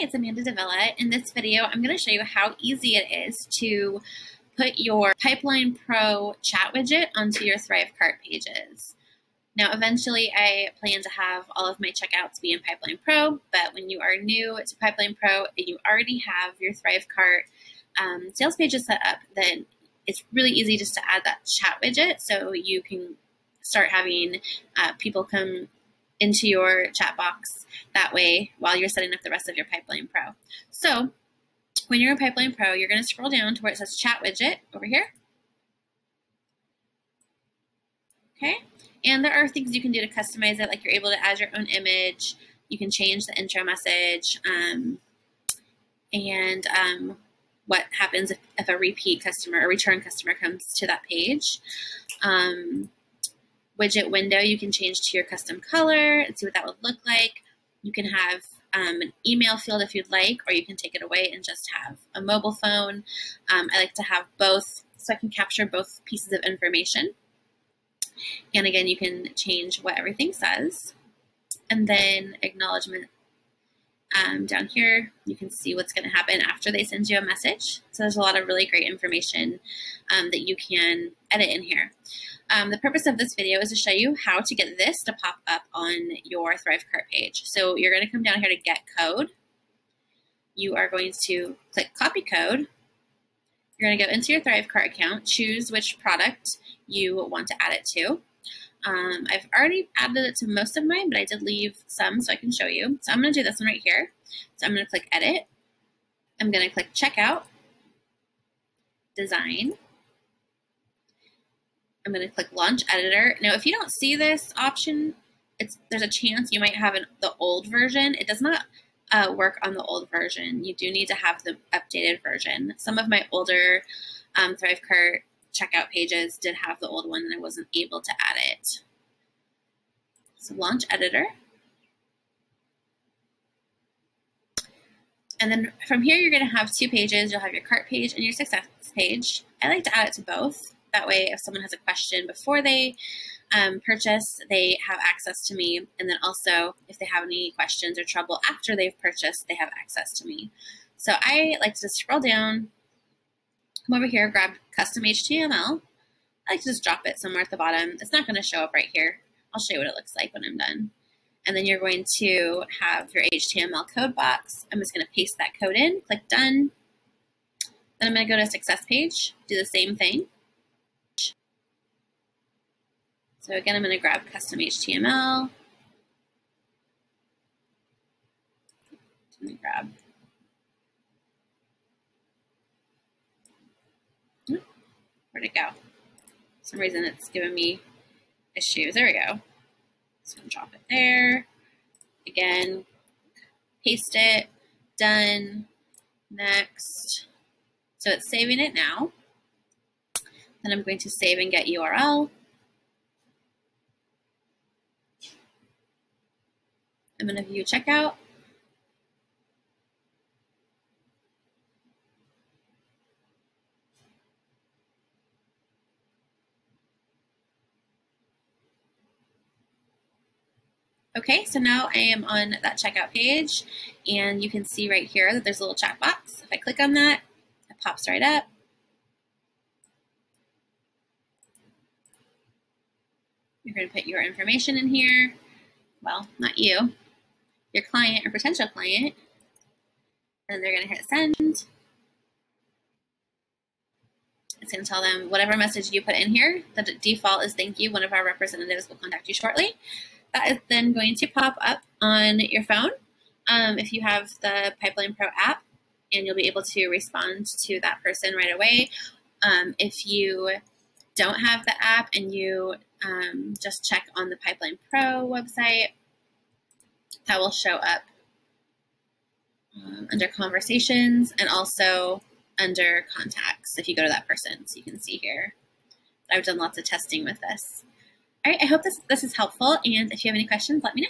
It's Amanda Davila. In this video, I'm going to show you how easy it is to put your PipelinePRO chat widget onto your ThriveCart pages. Now, eventually, I plan to have all of my checkouts be in PipelinePRO, but when you are new to PipelinePRO and you already have your ThriveCart um, sales pages set up, then it's really easy just to add that chat widget so you can start having uh, people come into your chat box that way while you're setting up the rest of your PipelinePRO. So when you're in PipelinePRO, you're going to scroll down to where it says chat widget over here. Okay, and there are things you can do to customize it, like you're able to add your own image, you can change the intro message, um, and um, what happens if, if, a repeat customer, a return customer comes to that page. Um, widget window you can change to your custom color and see what that would look like. You can have um, an email field if you'd like, or you can take it away and just have a mobile phone. Um, I like to have both so I can capture both pieces of information. And again, you can change what everything says. And then acknowledgement um, down here, you can see what's going to happen after they send you a message. So there's a lot of really great information um, that you can edit in here. Um, the purpose of this video is to show you how to get this to pop up on your ThriveCart page. So you're going to come down here to get code. You are going to click copy code. You're going to go into your ThriveCart account, choose which product you want to add it to. Um, I've already added it to most of mine, but I did leave some so I can show you. So I'm going to do this one right here. So I'm going to click edit. I'm going to click checkout, design, I'm going to click Launch Editor. Now, if you don't see this option, it's there's a chance you might have an, the old version. It does not uh, work on the old version. You do need to have the updated version. Some of my older um, ThriveCart checkout pages did have the old one and I wasn't able to add it. So Launch Editor. And then from here, you're going to have two pages. You'll have your cart page and your success page. I like to add it to both. That way, if someone has a question before they um, purchase, they have access to me. And then also, if they have any questions or trouble after they've purchased, they have access to me. So I like to scroll down, come over here, grab custom HTML. I like to just drop it somewhere at the bottom. It's not going to show up right here. I'll show you what it looks like when I'm done. And then you're going to have your HTML code box. I'm just going to paste that code in, click done. Then I'm going to go to success page, do the same thing. So again, I'm going to grab custom HTML. Grab. Where'd it go? For some reason it's giving me issues. There we go. Just gonna drop it there. Again, paste it, done, next. So it's saving it now. Then I'm going to save and get URL. I'm going to view checkout. Okay, so now I am on that checkout page and you can see right here that there's a little chat box. If I click on that, it pops right up. You're to put your information in here. Well, not you your client or potential client, and they're going to hit send. It's going to tell them whatever message you put in here, the default is thank you. One of our representatives will contact you shortly. That is then going to pop up on your phone um, if you have the PipelinePRO app, and you'll be able to respond to that person right away. Um, if you don't have the app and you um, just check on the Pipeline Pro website, that will show up um, under conversations and also under contacts if you go to that person. So you can see here I've done lots of testing with this. All right, I hope this, this is helpful. And if you have any questions, let me know.